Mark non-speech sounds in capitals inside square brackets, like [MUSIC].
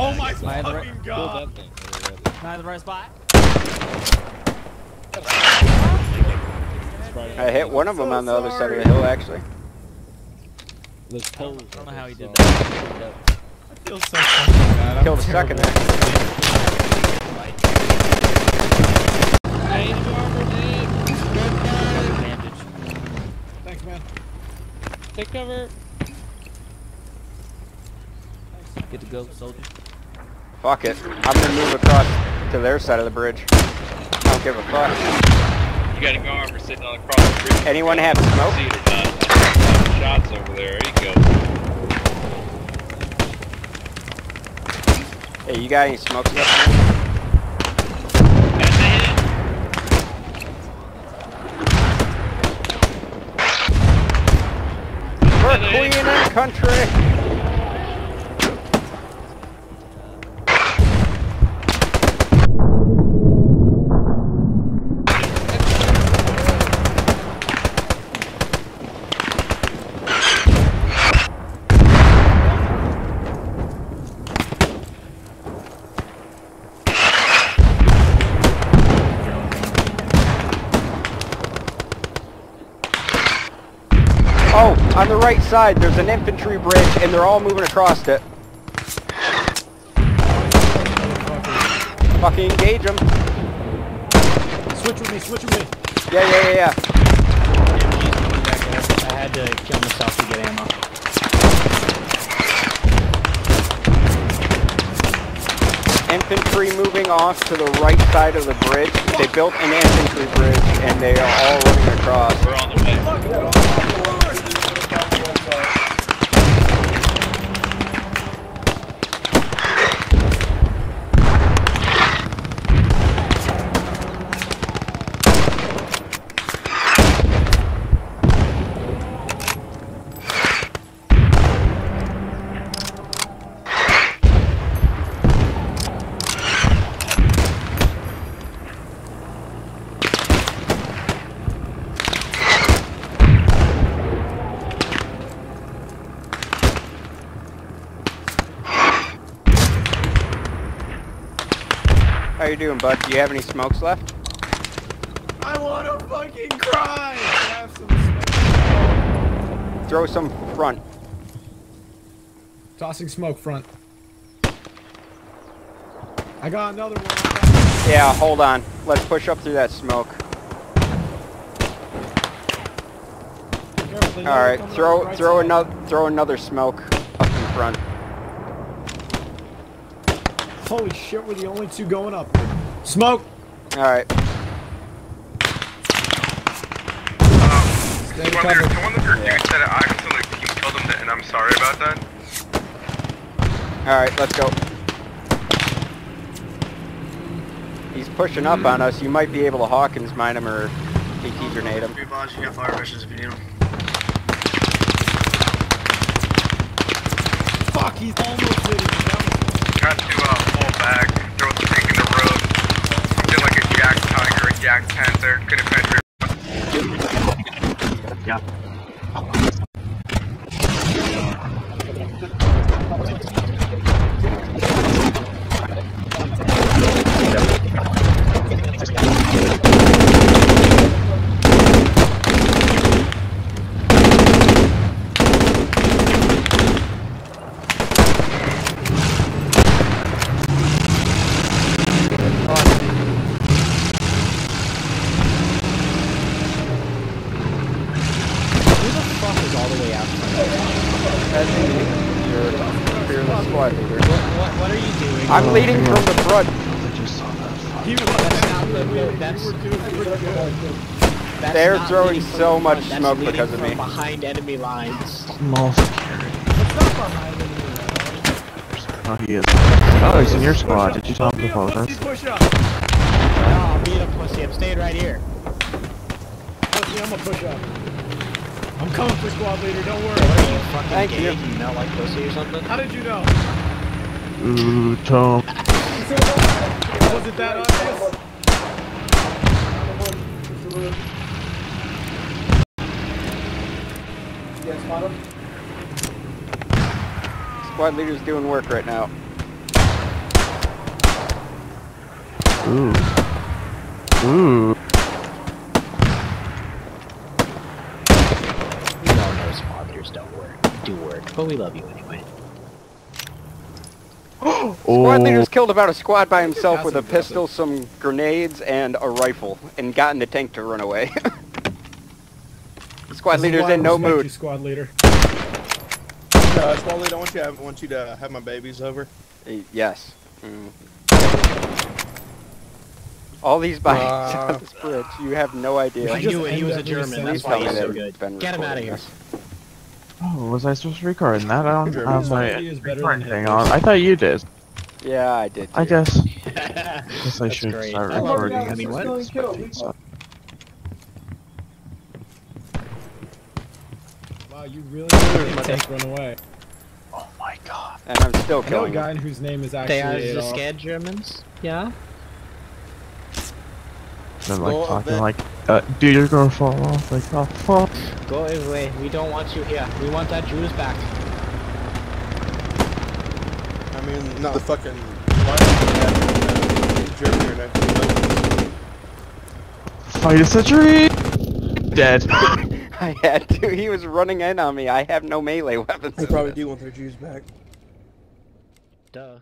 Oh my Fly fucking right- god! Can I have the right spot? I hit one of them on the other side of the hill, actually. Let's pose. I don't know how he did that. I feel so fucking bad. I'm Killed a second terrible. Hey, armor, Nick. Bandage. Thanks, man. Take cover. Good to go, soldier. Fuck it. I'm gonna move across to their side of the bridge. I don't give a fuck. You got a go armor sitting on across the bridge. Anyone have smoke? See it or. Shots over there. There you go. Hey, you got any smokes left? man? That's it. For queen and country! Oh, on the right side, there's an infantry bridge, and they're all moving across it. Fucking engage them. Switch with me, switch with me. Yeah, yeah, yeah, yeah. I had to kill myself to get ammo. Infantry moving off to the right side of the bridge. They built an infantry bridge, and they are all running across. We're on the way. How you doing, bud? Do you have any smokes left? I wanna fucking cry! Have some smoke. Throw some front. Tossing smoke front. I got another one. Yeah, hold on. Let's push up through that smoke. Careful, they know All they're right, coming throw on the right throw another throw another smoke up in front. Holy shit, we're the only two going up. Smoke! All right. Stay in Well, cover. there's one of your dudes said I accidentally team killed him, and I'm sorry about that. All right, let's go. He's pushing up on us. You might be able to Hawkins mine him or TT grenade him. you got fire missions if you need them. Fuck, he's almost hitting me. Got to uh, fall back, throw the thing in the road. Something like a Jack Tiger, a Jack Panther, couldn't penetrate. Who the fuck is all the way out? That's me. You're fearless squad leader. What, what are you doing? I'm leading from the front. He was That's not the we, That's, pretty good. that's They're throwing so much front, smoke leading because of me. behind enemy lines. Small security. It's not behind me. Oh, he is. Oh, he's in your squad. Did you tell him Be to a follow pussy, us? push up. Oh, I'm being a pussy. I'm staying right here. Pussy, I'm gonna push up. I'm coming for squad leader, don't worry. are you fucking Thank you. You not like pussy or something? How did you know? Ooh, Tom. Was it that obvious? Squad leader's doing work right now. Ooh. Ooh. We all know squad leaders don't work, do work, but we love you anyway. Squad leader's killed about a squad by himself with a Passive aggressive. pistol, some grenades, and a rifle, and got in the tank to run away. [LAUGHS] squad This leader's in no mood. You, squad leader. Uh, Squad Leader, I want you to have, I want you to have my babies over. Uh, Yes. Mm. All these bodies [LAUGHS] Uh, on this bridge, you have no idea. I knew it, he was a German, that's why he's so good. Get him out of here. this. Oh, was I supposed to record that? I don't German have my Somebody is better recording thing on. I thought you did. Yeah, I did. I too. I [LAUGHS] guess I That's should great. start recording. that. I mean, what? it. So- Wow, you really made the tank run away. Oh my god. And I'm still I know a guy him. whose name is actually They are the Adolf. scared Germans? Yeah? Been like Well, talking like, uh, dude, you're gonna fall off. Like, oh fuck. Go away, we don't want you here. We want our Jews back. I mean, not the fucking. Why in Germany Fight a century. Dead. I had to. He was running in on me. I have no melee weapons. They probably do want their Jews back. Duh.